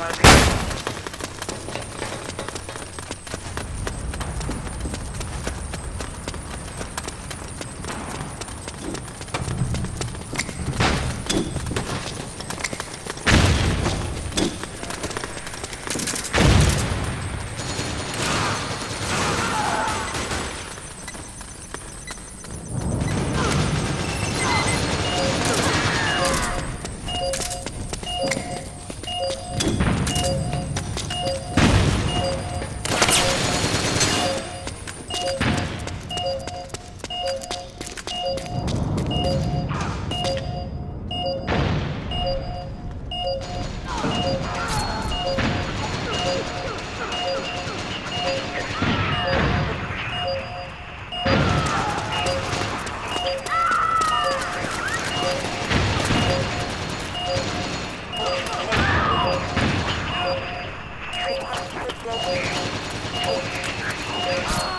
want to be. Oh, my God.